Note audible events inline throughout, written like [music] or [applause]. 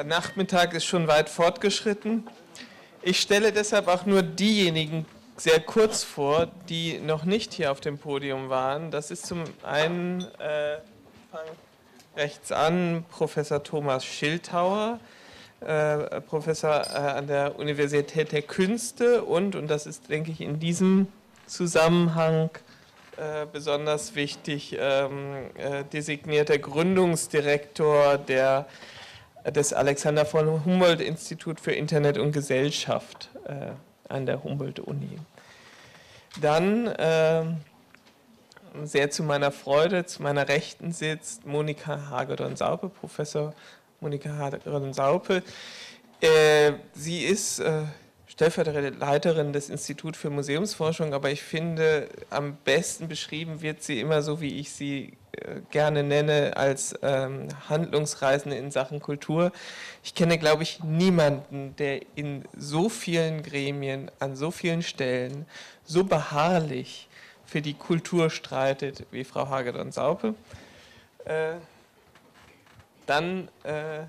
Der Nachmittag ist schon weit fortgeschritten. Ich stelle deshalb auch nur diejenigen sehr kurz vor, die noch nicht hier auf dem Podium waren. Das ist zum einen äh, rechts an Professor Thomas Schildhauer, äh, Professor äh, an der Universität der Künste und, und das ist, denke ich, in diesem Zusammenhang äh, besonders wichtig, ähm, äh, designierter Gründungsdirektor der, des Alexander von Humboldt Institut für Internet und Gesellschaft äh, an der Humboldt-Uni. Dann ähm, sehr zu meiner Freude, zu meiner Rechten sitzt Monika Hagedorn-Saupe, Professor Monika Hagedorn-Saupe. Äh, sie ist äh, stellvertretende Leiterin des Instituts für Museumsforschung, aber ich finde, am besten beschrieben wird sie immer so, wie ich sie äh, gerne nenne, als ähm, Handlungsreisende in Sachen Kultur. Ich kenne, glaube ich, niemanden, der in so vielen Gremien, an so vielen Stellen so beharrlich für die Kultur streitet wie Frau Hagedorn-Saupe. Äh, dann äh,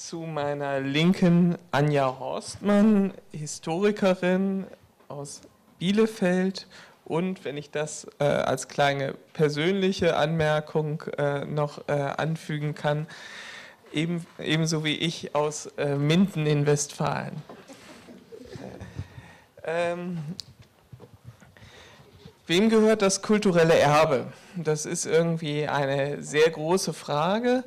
zu meiner Linken Anja Horstmann, Historikerin aus Bielefeld und, wenn ich das äh, als kleine persönliche Anmerkung äh, noch äh, anfügen kann, eben, ebenso wie ich aus äh, Minden in Westfalen. Ähm, Wem gehört das kulturelle Erbe? Das ist irgendwie eine sehr große Frage.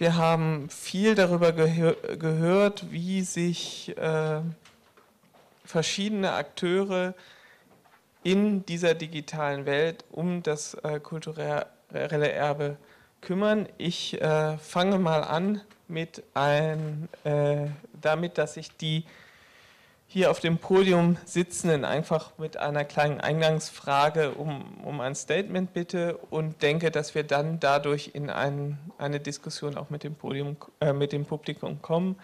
Wir haben viel darüber gehör gehört, wie sich äh, verschiedene Akteure in dieser digitalen Welt um das äh, kulturelle Erbe kümmern. Ich äh, fange mal an mit ein, äh, damit, dass ich die hier auf dem Podium Sitzenden einfach mit einer kleinen Eingangsfrage um, um ein Statement bitte und denke, dass wir dann dadurch in ein, eine Diskussion auch mit dem, Podium, äh, mit dem Publikum kommen.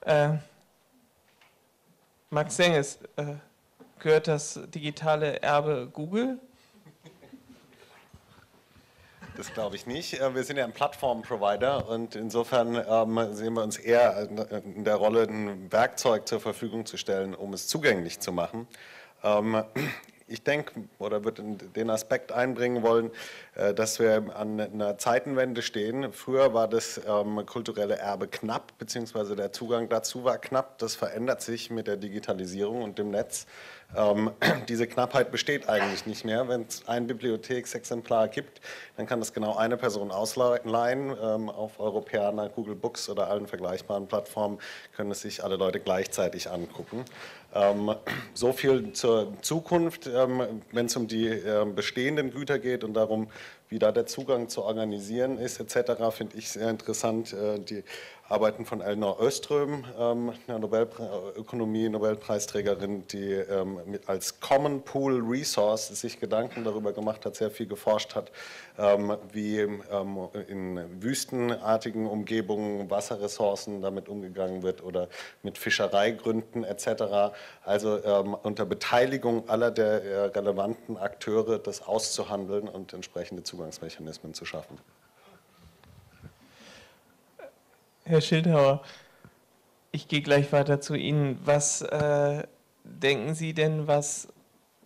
Äh, Max Senges, äh, gehört das digitale Erbe Google? Das glaube ich nicht. Äh, wir sind ja ein Plattform-Provider und insofern ähm, sehen wir uns eher in der Rolle, ein Werkzeug zur Verfügung zu stellen, um es zugänglich zu machen. Ähm, ich denke oder würde den Aspekt einbringen wollen, äh, dass wir an einer Zeitenwende stehen. Früher war das ähm, kulturelle Erbe knapp, beziehungsweise der Zugang dazu war knapp. Das verändert sich mit der Digitalisierung und dem Netz. Ähm, [clears throat] diese Knappheit besteht eigentlich nicht mehr. Wenn es ein Bibliotheksexemplar gibt, dann kann das genau eine Person ausleihen. Ähm, auf Europäer, Google Books oder allen vergleichbaren Plattformen können es sich alle Leute gleichzeitig angucken. Ähm, so viel zur Zukunft, ähm, wenn es um die ähm, bestehenden Güter geht und darum, wie da der Zugang zu organisieren ist etc., finde ich sehr interessant äh, die Arbeiten von Elnor Öström, ähm, einer Nobelpre Ökonomie-Nobelpreisträgerin, die ähm, als Common Pool Resource sich Gedanken darüber gemacht hat, sehr viel geforscht hat, ähm, wie in wüstenartigen Umgebungen Wasserressourcen damit umgegangen wird oder mit Fischereigründen etc. Also unter Beteiligung aller der äh, relevanten Akteure das auszuhandeln und entsprechende Zugangsmechanismen zu schaffen. Herr Schildhauer, ich gehe gleich weiter zu Ihnen. Was äh, denken Sie denn, was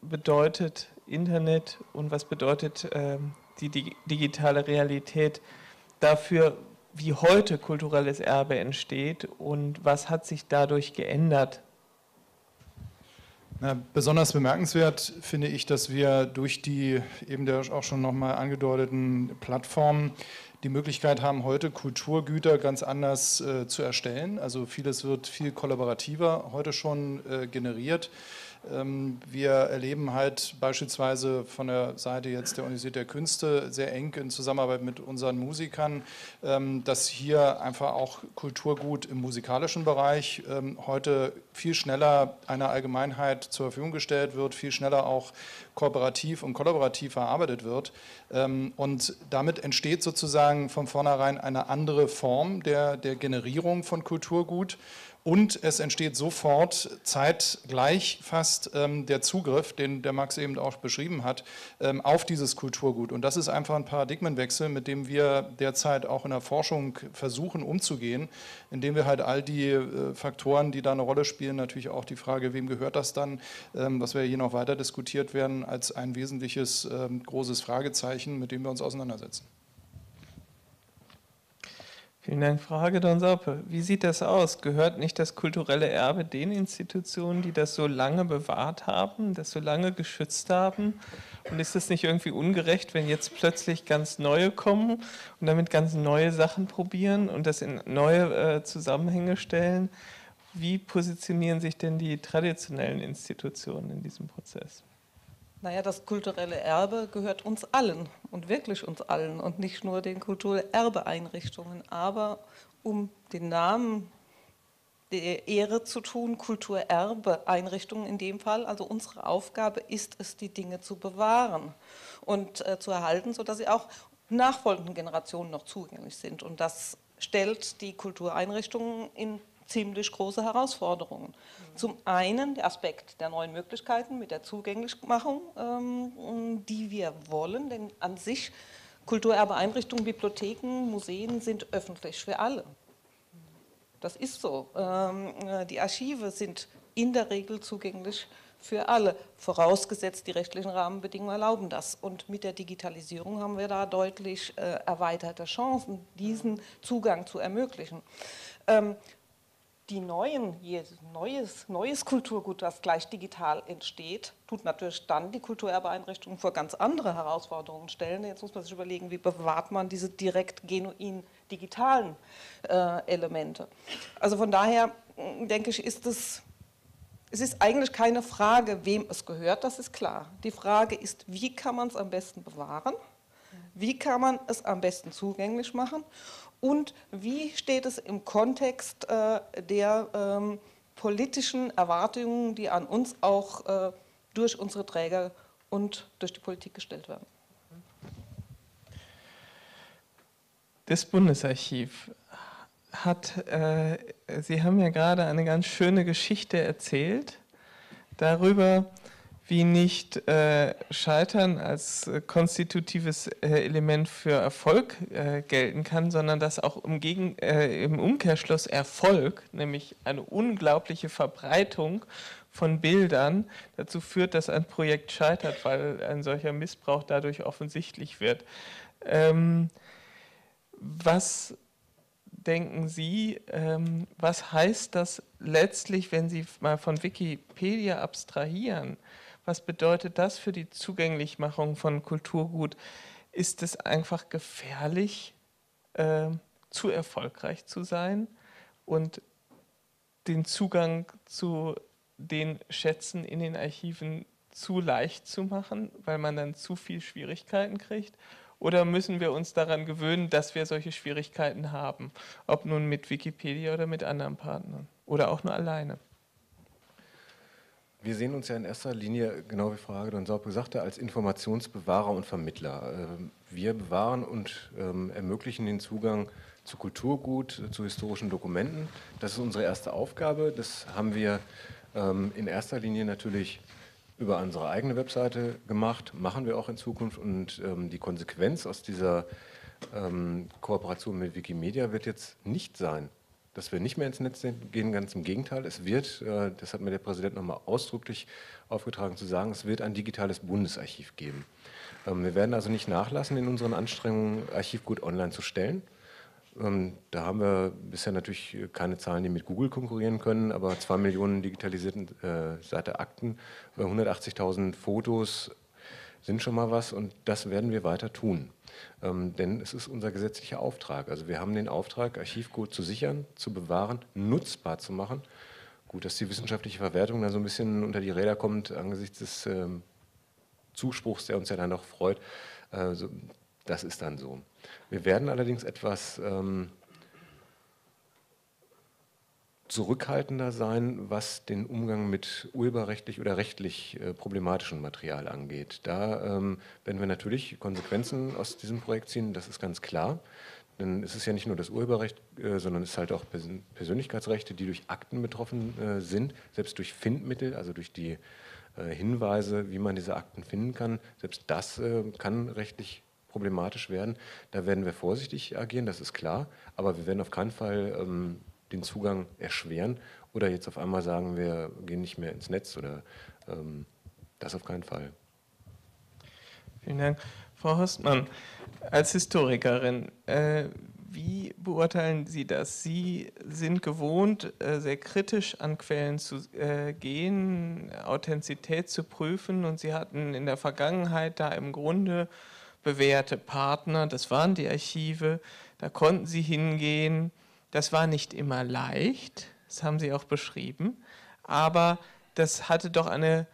bedeutet Internet und was bedeutet äh, die digitale Realität dafür, wie heute kulturelles Erbe entsteht und was hat sich dadurch geändert? Na, besonders bemerkenswert finde ich, dass wir durch die eben der auch schon nochmal angedeuteten Plattformen die Möglichkeit haben, heute Kulturgüter ganz anders äh, zu erstellen. Also vieles wird viel kollaborativer heute schon äh, generiert. Ähm, wir erleben halt beispielsweise von der Seite jetzt der Universität der Künste sehr eng in Zusammenarbeit mit unseren Musikern, ähm, dass hier einfach auch Kulturgut im musikalischen Bereich ähm, heute viel schneller einer Allgemeinheit zur Verfügung gestellt wird, viel schneller auch kooperativ und kollaborativ erarbeitet wird. Und damit entsteht sozusagen von vornherein eine andere Form der, der Generierung von Kulturgut und es entsteht sofort zeitgleich fast ähm, der Zugriff, den der Max eben auch beschrieben hat, ähm, auf dieses Kulturgut. Und das ist einfach ein Paradigmenwechsel, mit dem wir derzeit auch in der Forschung versuchen umzugehen, indem wir halt all die äh, Faktoren, die da eine Rolle spielen, natürlich auch die Frage, wem gehört das dann, ähm, was wir hier noch weiter diskutiert werden, als ein wesentliches ähm, großes Fragezeichen, mit dem wir uns auseinandersetzen. Vielen Dank, Frau Hagedorn-Saupe. Wie sieht das aus? Gehört nicht das kulturelle Erbe den Institutionen, die das so lange bewahrt haben, das so lange geschützt haben? Und ist es nicht irgendwie ungerecht, wenn jetzt plötzlich ganz neue kommen und damit ganz neue Sachen probieren und das in neue äh, Zusammenhänge stellen? Wie positionieren sich denn die traditionellen Institutionen in diesem Prozess? Naja, das kulturelle Erbe gehört uns allen und wirklich uns allen und nicht nur den Kulturerbeeinrichtungen. Aber um den Namen der Ehre zu tun, Kulturerbeeinrichtungen in dem Fall, also unsere Aufgabe ist es, die Dinge zu bewahren und äh, zu erhalten, sodass sie auch nachfolgenden Generationen noch zugänglich sind. Und das stellt die Kultureinrichtungen in ziemlich große Herausforderungen. Zum einen der Aspekt der neuen Möglichkeiten mit der Zugänglichmachung, ähm, die wir wollen, denn an sich Kulturerbeeinrichtungen, Bibliotheken, Museen sind öffentlich für alle. Das ist so. Ähm, äh, die Archive sind in der Regel zugänglich für alle, vorausgesetzt die rechtlichen Rahmenbedingungen erlauben das. Und mit der Digitalisierung haben wir da deutlich äh, erweiterte Chancen, diesen Zugang zu ermöglichen. Ähm, die neuen, neues, neues Kulturgut, das gleich digital entsteht, tut natürlich dann die Kulturerbeeinrichtungen vor ganz andere Herausforderungen stellen. Jetzt muss man sich überlegen, wie bewahrt man diese direkt genuin digitalen äh, Elemente. Also von daher denke ich, ist es, es ist eigentlich keine Frage, wem es gehört, das ist klar. Die Frage ist, wie kann man es am besten bewahren? Wie kann man es am besten zugänglich machen? Und wie steht es im Kontext äh, der ähm, politischen Erwartungen, die an uns auch äh, durch unsere Träger und durch die Politik gestellt werden? Das Bundesarchiv hat, äh, Sie haben ja gerade eine ganz schöne Geschichte erzählt darüber, wie nicht äh, Scheitern als äh, konstitutives äh, Element für Erfolg äh, gelten kann, sondern dass auch im, Gegen, äh, im Umkehrschluss Erfolg, nämlich eine unglaubliche Verbreitung von Bildern, dazu führt, dass ein Projekt scheitert, weil ein solcher Missbrauch dadurch offensichtlich wird. Ähm, was denken Sie, ähm, was heißt das letztlich, wenn Sie mal von Wikipedia abstrahieren? Was bedeutet das für die Zugänglichmachung von Kulturgut? Ist es einfach gefährlich, äh, zu erfolgreich zu sein und den Zugang zu den Schätzen in den Archiven zu leicht zu machen, weil man dann zu viel Schwierigkeiten kriegt? Oder müssen wir uns daran gewöhnen, dass wir solche Schwierigkeiten haben? Ob nun mit Wikipedia oder mit anderen Partnern oder auch nur alleine? Wir sehen uns ja in erster Linie, genau wie Frau Hagedorn Saupe sagte, als Informationsbewahrer und Vermittler. Ähm, wir bewahren und ähm, ermöglichen den Zugang zu Kulturgut, zu historischen Dokumenten. Das ist unsere erste Aufgabe. Das haben wir ähm, in erster Linie natürlich über unsere eigene Webseite gemacht, machen wir auch in Zukunft. Und die Konsequenz aus dieser Kooperation mit Wikimedia wird jetzt nicht sein, dass wir nicht mehr ins Netz gehen, ganz im Gegenteil. Es wird, äh, das hat mir der Präsident nochmal ausdrücklich aufgetragen zu sagen, es wird ein digitales Bundesarchiv geben. Ähm, wir werden also nicht nachlassen in unseren Anstrengungen, Archivgut online zu stellen. Ähm, da haben wir bisher natürlich keine Zahlen, die mit Google konkurrieren können, aber zwei Millionen digitalisierten äh, Seite Akten, 180.000 Fotos sind schon mal was und das werden wir weiter tun. Ähm, denn es ist unser gesetzlicher Auftrag. Also wir haben den Auftrag, Archivgut zu sichern, zu bewahren, nutzbar zu machen. Gut, dass die wissenschaftliche Verwertung dann so ein bisschen unter die Räder kommt angesichts des ähm, Zuspruchs, der uns ja dann noch freut. Also, das ist dann so. Wir werden allerdings etwas ähm, zurückhaltender sein, was den Umgang mit urheberrechtlich oder rechtlich äh, problematischem Material angeht. Da ähm, werden wir natürlich Konsequenzen aus diesem Projekt ziehen, das ist ganz klar. Denn es ist ja nicht nur das Urheberrecht, äh, sondern es ist halt auch Persön Persönlichkeitsrechte, die durch Akten betroffen äh, sind, selbst durch Findmittel, also durch die äh, Hinweise, wie man diese Akten finden kann. Selbst das äh, kann rechtlich problematisch werden. Da werden wir vorsichtig agieren, das ist klar, aber wir werden auf keinen Fall ähm, den Zugang erschweren oder jetzt auf einmal sagen, wir gehen nicht mehr ins Netz oder ähm, das auf keinen Fall. Vielen Dank. Frau Horstmann, als Historikerin, äh, wie beurteilen Sie das? Sie sind gewohnt, äh, sehr kritisch an Quellen zu äh, gehen, Authentizität zu prüfen und Sie hatten in der Vergangenheit da im Grunde bewährte Partner, das waren die Archive, da konnten Sie hingehen das war nicht immer leicht, das haben Sie auch beschrieben, aber das hatte doch eine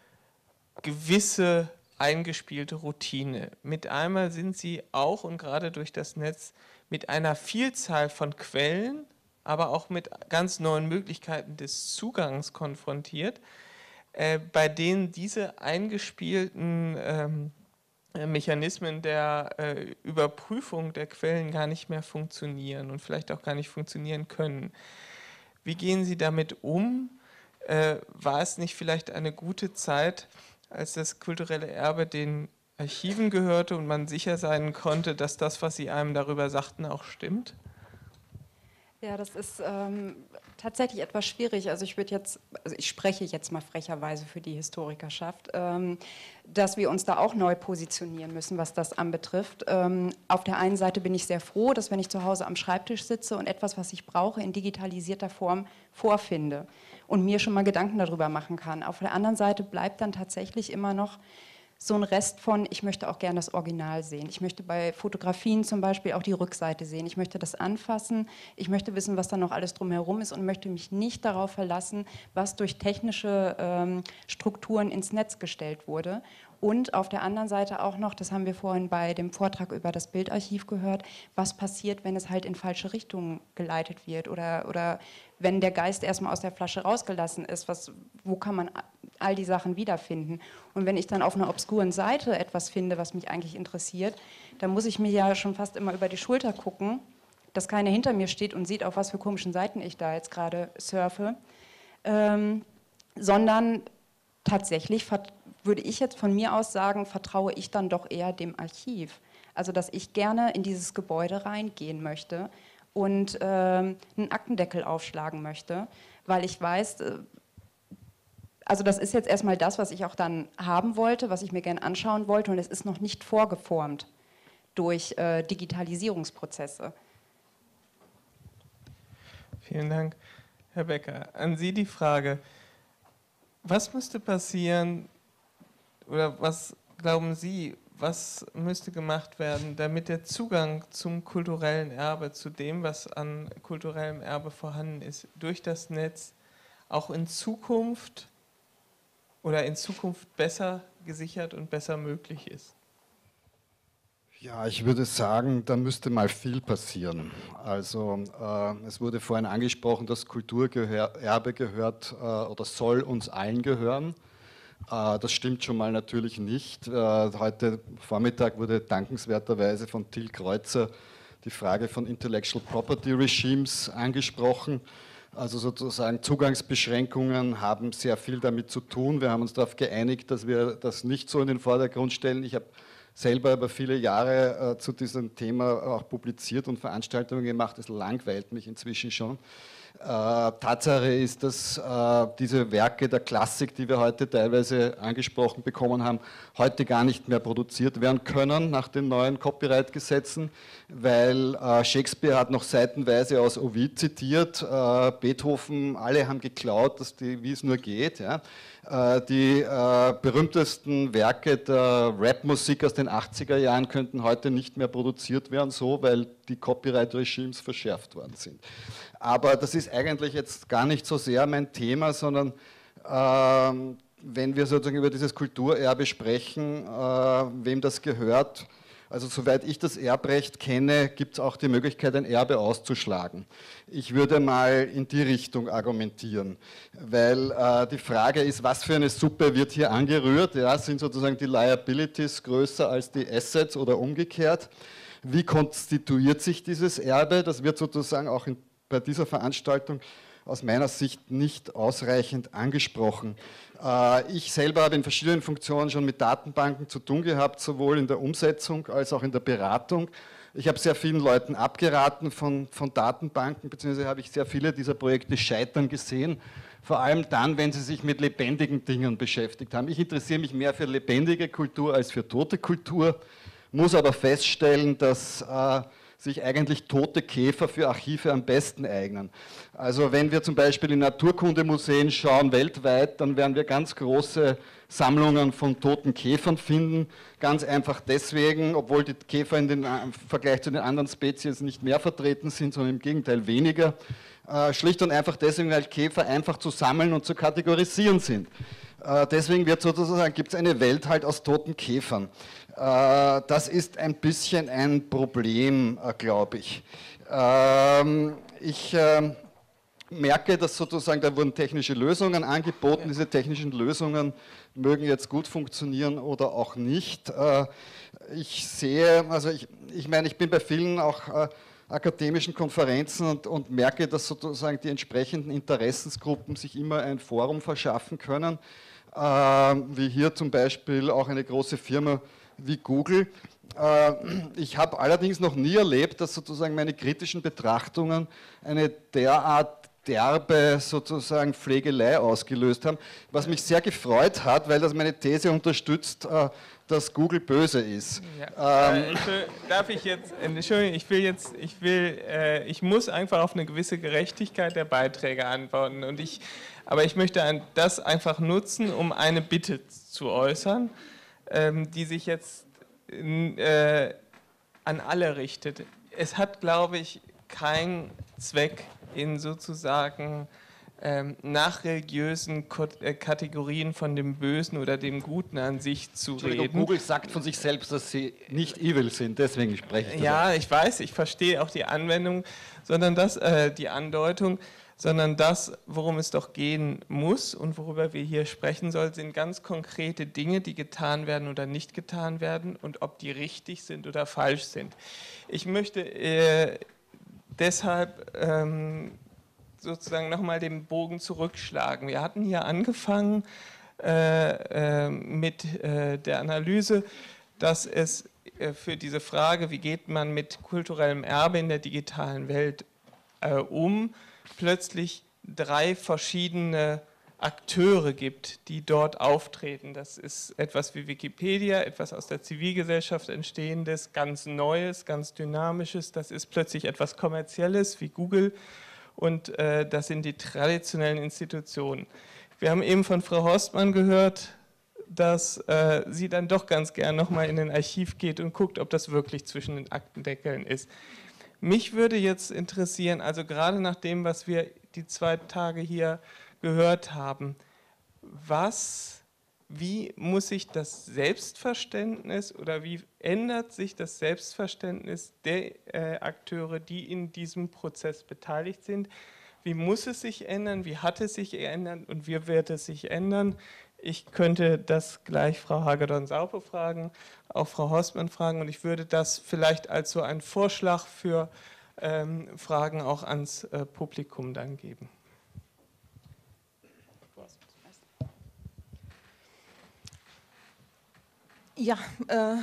gewisse eingespielte Routine. Mit einmal sind Sie auch und gerade durch das Netz mit einer Vielzahl von Quellen, aber auch mit ganz neuen Möglichkeiten des Zugangs konfrontiert, äh, bei denen diese eingespielten ähm, äh, Mechanismen der äh, Überprüfung der Quellen gar nicht mehr funktionieren und vielleicht auch gar nicht funktionieren können. Wie gehen Sie damit um? Äh, war es nicht vielleicht eine gute Zeit, als das kulturelle Erbe den Archiven gehörte und man sicher sein konnte, dass das, was Sie einem darüber sagten, auch stimmt? Ja, das ist ähm, tatsächlich etwas schwierig. Also ich würde jetzt, also ich spreche jetzt mal frecherweise für die Historikerschaft, ähm, dass wir uns da auch neu positionieren müssen, was das anbetrifft. Ähm, auf der einen Seite bin ich sehr froh, dass wenn ich zu Hause am Schreibtisch sitze und etwas, was ich brauche, in digitalisierter Form vorfinde und mir schon mal Gedanken darüber machen kann. Auf der anderen Seite bleibt dann tatsächlich immer noch so ein Rest von, ich möchte auch gerne das Original sehen. Ich möchte bei Fotografien zum Beispiel auch die Rückseite sehen. Ich möchte das anfassen. Ich möchte wissen, was da noch alles drumherum ist und möchte mich nicht darauf verlassen, was durch technische ähm, Strukturen ins Netz gestellt wurde. Und auf der anderen Seite auch noch, das haben wir vorhin bei dem Vortrag über das Bildarchiv gehört, was passiert, wenn es halt in falsche Richtungen geleitet wird oder, oder wenn der Geist erstmal aus der Flasche rausgelassen ist, was, wo kann man all die Sachen wiederfinden? Und wenn ich dann auf einer obskuren Seite etwas finde, was mich eigentlich interessiert, dann muss ich mir ja schon fast immer über die Schulter gucken, dass keiner hinter mir steht und sieht, auf was für komischen Seiten ich da jetzt gerade surfe, ähm, sondern tatsächlich würde ich jetzt von mir aus sagen, vertraue ich dann doch eher dem Archiv. Also dass ich gerne in dieses Gebäude reingehen möchte und äh, einen Aktendeckel aufschlagen möchte, weil ich weiß, äh, also das ist jetzt erstmal das, was ich auch dann haben wollte, was ich mir gerne anschauen wollte und es ist noch nicht vorgeformt durch äh, Digitalisierungsprozesse. Vielen Dank. Herr Becker, an Sie die Frage, was müsste passieren, oder was glauben Sie, was müsste gemacht werden, damit der Zugang zum kulturellen Erbe, zu dem, was an kulturellem Erbe vorhanden ist, durch das Netz auch in Zukunft oder in Zukunft besser gesichert und besser möglich ist? Ja, ich würde sagen, da müsste mal viel passieren. Also äh, es wurde vorhin angesprochen, das Kulturerbe gehört äh, oder soll uns allen gehören. Äh, das stimmt schon mal natürlich nicht. Äh, heute Vormittag wurde dankenswerterweise von Till Kreuzer die Frage von Intellectual Property Regimes angesprochen. Also sozusagen Zugangsbeschränkungen haben sehr viel damit zu tun. Wir haben uns darauf geeinigt, dass wir das nicht so in den Vordergrund stellen. Ich habe selber über viele Jahre äh, zu diesem Thema auch publiziert und Veranstaltungen gemacht. Es langweilt mich inzwischen schon. Äh, Tatsache ist, dass äh, diese Werke der Klassik, die wir heute teilweise angesprochen bekommen haben, heute gar nicht mehr produziert werden können nach den neuen Copyright-Gesetzen, weil äh, Shakespeare hat noch seitenweise aus Ovid zitiert, Beethoven, alle haben geklaut, wie es nur geht. Ja. Die berühmtesten Werke der Rapmusik aus den 80er Jahren könnten heute nicht mehr produziert werden, so weil die Copyright-Regimes verschärft worden sind. Aber das ist eigentlich jetzt gar nicht so sehr mein Thema, sondern ähm, wenn wir sozusagen über dieses Kulturerbe sprechen, äh, wem das gehört, Also soweit ich das Erbrecht kenne, gibt es auch die Möglichkeit, ein Erbe auszuschlagen. Ich würde mal in die Richtung argumentieren, weil äh, die Frage ist, was für eine Suppe wird hier angerührt? Ja, sind sozusagen die Liabilities größer als die Assets oder umgekehrt? Wie konstituiert sich dieses Erbe? Das wird sozusagen auch in, bei dieser Veranstaltung aus meiner Sicht nicht ausreichend angesprochen. Äh, ich selber habe in verschiedenen Funktionen schon mit Datenbanken zu tun gehabt, sowohl in der Umsetzung als auch in der Beratung. Ich habe sehr vielen Leuten abgeraten von, von Datenbanken, beziehungsweise habe ich sehr viele dieser Projekte scheitern gesehen, vor allem dann, wenn sie sich mit lebendigen Dingen beschäftigt haben. Ich interessiere mich mehr für lebendige Kultur als für tote Kultur, muss aber feststellen, dass äh, sich eigentlich tote Käfer für Archive am besten eignen. Also wenn wir zum Beispiel in Naturkundemuseen schauen weltweit, dann werden wir ganz große Sammlungen von toten Käfern finden. Ganz einfach deswegen, obwohl die Käfer in den, im Vergleich zu den anderen Spezies nicht mehr vertreten sind, sondern im Gegenteil weniger. Äh, schlicht und einfach deswegen, weil Käfer einfach zu sammeln und zu kategorisieren sind. Äh, deswegen gibt es eine Welt halt aus toten Käfern. Äh, das ist ein bisschen ein Problem, äh, glaube ich. Ähm, ich ähm, merke, dass sozusagen, da wurden technische Lösungen angeboten. Diese technischen Lösungen mögen jetzt gut funktionieren oder auch nicht. Äh, ich sehe, also ich, ich meine, ich bin bei vielen auch akademischen Konferenzen und, und, merke, dass sozusagen die entsprechenden Interessensgruppen sich immer ein Forum verschaffen können, wie hier zum Beispiel auch eine große Firma wie Google. Äh, ich habe allerdings noch nie erlebt, dass sozusagen meine kritischen Betrachtungen eine derart derbe sozusagen Pflegelei ausgelöst haben, was mich sehr gefreut hat, weil das meine These unterstützt, äh, dass Google böse ist. Ja. Ähm. Äh, darf ich jetzt, Entschuldigung, ich will jetzt, ich will, äh, ich muss einfach auf eine gewisse Gerechtigkeit der Beiträge antworten und ich, aber ich möchte das einfach nutzen, um eine Bitte zu äußern ähm, die sich jetzt äh, an alle richtet. Es hat, glaube ich, keinen Zweck in sozusagen ähm, nach religiösen äh, Kategorien von dem Bösen oder dem Guten an sich zu reden. Google sagt von sich selbst, dass sie nicht evil sind, deswegen spreche ich. Ja, ich weiß, ich verstehe auch die Anwendung, sondern das, äh, die Andeutung, sondern das, worum es doch gehen muss und worüber wir hier sprechen sollen, sind ganz konkrete Dinge, die getan werden oder nicht getan werden und ob die richtig sind oder falsch sind. Ich möchte äh, deshalb ähm, sozusagen nochmal den Bogen zurückschlagen. Wir hatten hier angefangen äh, äh, mit äh, der Analyse, dass es äh, für diese Frage, wie geht man mit kulturellem Erbe in der digitalen Welt äh, um, plötzlich drei verschiedene Akteure gibt, die dort auftreten. Das ist etwas wie Wikipedia, etwas aus der Zivilgesellschaft entstehendes, ganz Neues, ganz Dynamisches. Das ist plötzlich etwas Kommerzielles wie Google und äh, das sind die traditionellen Institutionen. Wir haben eben von Frau Horstmann gehört, dass äh, sie dann doch ganz gern nochmal in den Archiv geht und guckt, ob das wirklich zwischen den Aktendeckeln ist. Mich würde jetzt interessieren, also gerade nach dem, was wir die zwei Tage hier gehört haben, was, wie muss sich das Selbstverständnis oder wie ändert sich das Selbstverständnis der äh, Akteure, die in diesem Prozess beteiligt sind? Wie muss es sich ändern? Wie hat es sich geändert und wie wird es sich ändern? Ich könnte das gleich Frau Hagedorn-Saupe fragen, auch Frau Horstmann fragen und ich würde das vielleicht als so einen Vorschlag für ähm, Fragen auch ans äh, Publikum dann geben. Ja, äh,